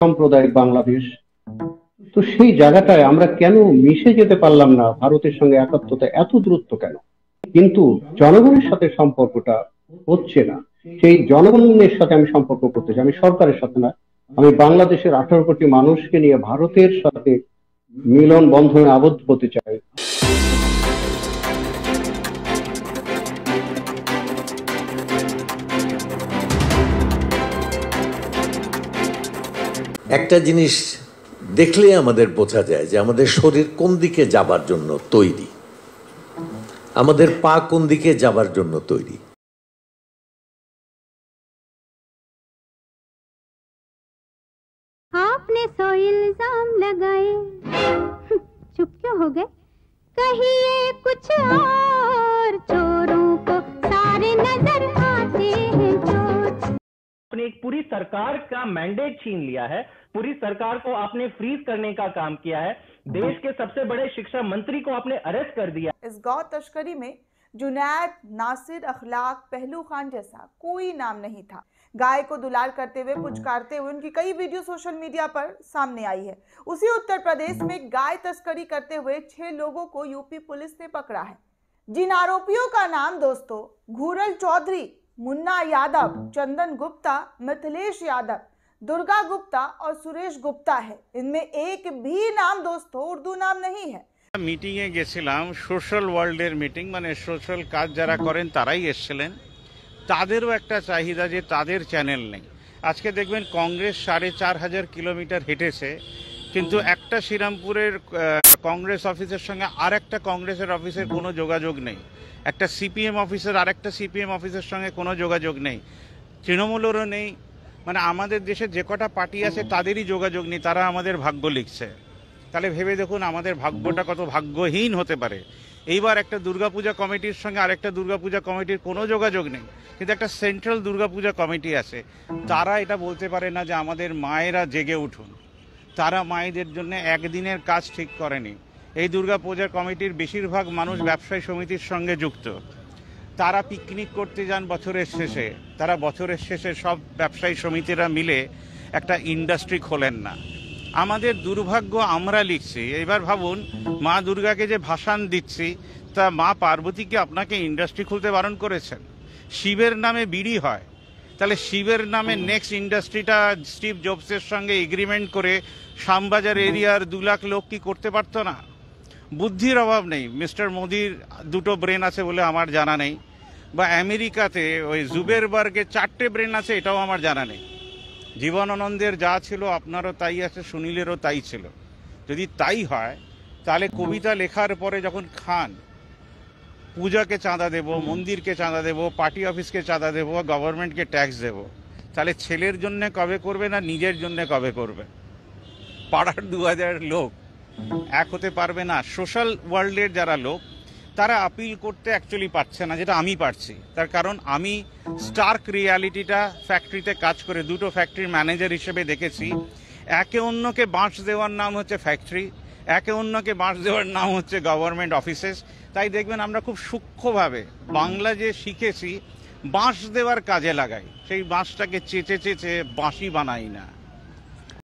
সাম্প্রদায়িক বাংলাদেশ। তো সেই জায়গাটায় আমরা কেন মিশে যেতে পারলাম না? ভারতের সঙ্গে একাত্মতা এত দূরত্ব কেন? কিন্তু জনগণের সাথে সম্পর্কটা হচ্ছে না। সেই জনগণের সাথে আমি সম্পর্ক করতে চাই। আমি সরকারের সাথে না। আমি বাংলাদেশের আঠারো কোটি মানুষকে নিয়ে ভারতের সাথে মিলন বন্ধনে আবদ্ধ হতে চাই। একটা জিনিস দেখলে আমাদের বোঝা যায় যে আমাদের শরীর কোন দিকে যাবার জন্য তৈরি আমাদের পা কোন দিকে যাবার জন্য তৈরি आपने सो इल्जाम लगाए चुप क्यों हो गए कहिए कुछ और चोरों को सारे नजर आते हैं चोर आपने पूरी सरकार का मैंडेट छीन लिया है, पूरी सरकार को आपने फ्रीज करने का काम किया है, देश के सबसे बड़े शिक्षा मंत्री को आपने अरेस्ट कर दिया इस गौ तस्करी में जुनैद नासिर अखलाक पहलू खान जैसा कोई नाम नहीं था। गाय को दुलार करते हुए, पुचकारते हुए उनकी कई वीडियो सोशल मीडिया पर सामने आई है। उसी उत्तर प्रदेश में गाय तस्करी करते हुए छह लोगों को यूपी पुलिस ने पकड़ा है। जिन आरोपियों का नाम दोस्तों, घूरल चौधरी मुन्ना यादव चंदन गुप्ता मिथिलेश यादव दुर्गा गुप्ता और सुरेश गुप्ता है इनमें एक भी नाम दोस्तों उर्दू नाम नहीं है মিটিংয়ে গেছিলাম সোশ্যাল ওয়ার্ল্ডের মিটিং মানে সোশ্যাল কাজ যারা করেন তারাই এসছিলেন তাদেরও একটা চাহিদা যে তাদের চ্যানেল নেই আজকে দেখবেন কংগ্রেস সাড়ে চার হাজার কিলোমিটার হেঁটেছে কিন্তু একটা শ্রীরামপুরের কংগ্রেস অফিসের সঙ্গে আর একটা কংগ্রেসের অফিসের কোনো যোগাযোগ নেই। একটা সিপিএম অফিসের আর একটা সিপিএম অফিসের সঙ্গে কোনো যোগাযোগ নেই। তৃণমূলেরও নেই। মানে আমাদের দেশে যে কটা পার্টি আছে তাদেরই যোগাযোগ নেই। তারা আমাদের ভাগ্য লিখছে। তাহলে ভেবে দেখুন আমাদের ভাগ্যটা কত ভাগ্যহীন হতে পারে। এইবার একটা দুর্গাপূজা কমিটির সঙ্গে আরেকটা দুর্গাপূজা কমিটির কোনো যোগাযোগ নেই। কিন্তু একটা সেন্ট্রাল দুর্গাপূজা কমিটি আছে। তারা এটা বলতে পারে না যে আমাদের মায়েরা জেগে উঠুন। তারা মায়েদের জন্য একদিনের কাজ ঠিক করেনি। এই দুর্গাপূজা কমিটির বেশিরভাগ মানুষ ব্যবসায়ী সমিতির সঙ্গে যুক্ত। তারা পিকনিক করতে যান বছরের শেষে। তারা বছরের শেষে সব ব্যবসায়ী সমিতিরা মিলে একটা ইন্ডাস্ট্রি খোলেন না। আমাদের দুর্ভাগ্য আমরা লিখছি। এবার ভাবুন, মা দুর্গাকে যে ভাসান দিচ্ছি, তা মা পার্বতীকে আপনাকে ইন্ডাস্ট্রি খুলতে বারণ করেছেন। শিবের নামে বিড়ি হয়। তাহলে শিবের নামে নেক্সট ইন্ডাস্ট্রিটা স্টিভ জবসের সঙ্গে এগ্রিমেন্ট করে শ্যামবাজার এরিয়ার দু লাখ লোক কি করতে পারতো না? বুদ্ধির অভাব নেই। মিস্টার মোদির দুটো ব্রেন আছে বলে আমার জানা নেই। বা আমেরিকাতে ওই জুবেরবার্গে চারটে ব্রেন আছে এটাও আমার জানা নেই। জীবনানন্দের যা ছিল আপনারও তাই আছে সুনীলেরও তাই ছিল। যদি তাই হয় তাহলে কবিতা লেখার পরে যখন খান পূজাকে চাঁদা দেব, মন্দিরকে চাঁদা দেব পার্টি অফিসকে চাঁদা দেব গভর্নমেন্টকে ট্যাক্স দেব। তাহলে ছেলের জন্য কবে করবে না নিজের জন্য কবে করবে? পাড়ার দু হাজার লোক এক হতে পারবে না। সোশ্যাল ওয়ার্ল্ডের যারা লোক, তারা আপিল করতে অ্যাকচুয়ালি পারছে না, যেটা আমি পারছি। তার কারণ আমি স্টার্ক রিয়ালিটিটা ফ্যাক্টরিতে কাজ করে, দুটো ফ্যাক্টরির ম্যানেজার হিসেবে দেখেছি। একে অন্যকে বাঁশ দেওয়ার নাম হচ্ছে ফ্যাক্টরি একে অন্যকে বাঁশ দেওয়ার নাম হচ্ছে গভর্নমেন্ট অফিসেস তাই দেখবেন আমরা খুব সূক্ষ্মভাবে বাংলা যে শিখেছি, বাঁশ দেওয়ার কাজে লাগাই। সেই বাঁশটাকে চেঁচে চেঁচে বাঁশি বানাই না।